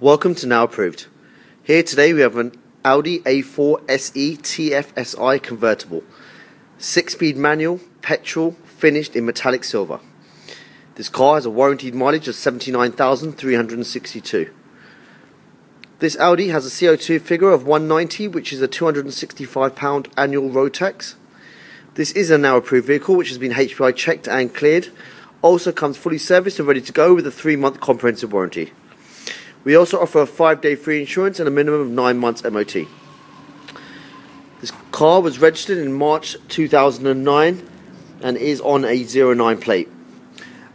Welcome to Now Approved. Here today we have an Audi A4 SE TFSI convertible. Six speed manual, petrol, finished in metallic silver. This car has a warranted mileage of 79,362. This Audi has a CO2 figure of 190, which is a 265 pound annual road tax. This is a now approved vehicle which has been HPI checked and cleared. Also comes fully serviced and ready to go with a three month comprehensive warranty. We also offer a five day free insurance and a minimum of nine months MOT. This car was registered in March 2009 and is on a 09 plate.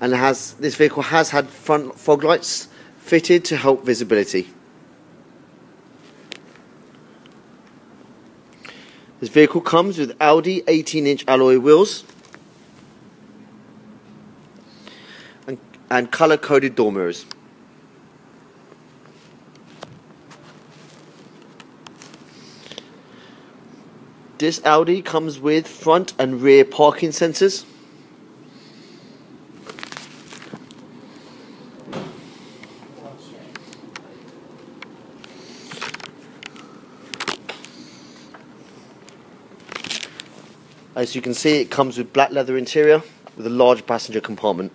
And has this vehicle has had front fog lights fitted to help visibility. This vehicle comes with Audi 18 inch alloy wheels and, and color coded door mirrors. This Audi comes with front and rear parking sensors. As you can see, it comes with black leather interior with a large passenger compartment.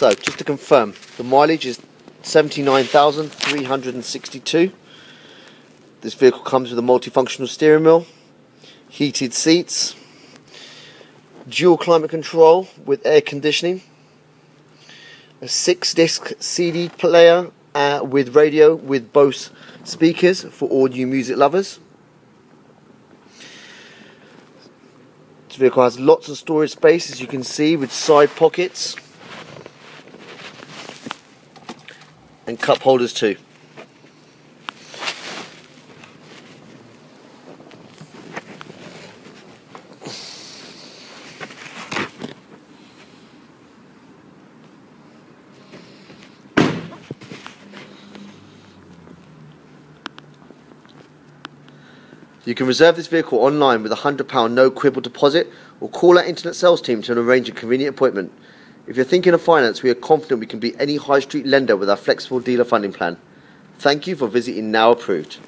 So, just to confirm, the mileage is 79,362. This vehicle comes with a multifunctional steering wheel, heated seats, dual climate control with air conditioning, a six disc CD player uh, with radio with Bose speakers for all audio music lovers. This vehicle has lots of storage space as you can see with side pockets. And cup holders too. You can reserve this vehicle online with a £100 no quibble deposit or call our internet sales team to arrange a convenient appointment. If you're thinking of finance, we are confident we can beat any high street lender with our flexible dealer funding plan. Thank you for visiting Now Approved.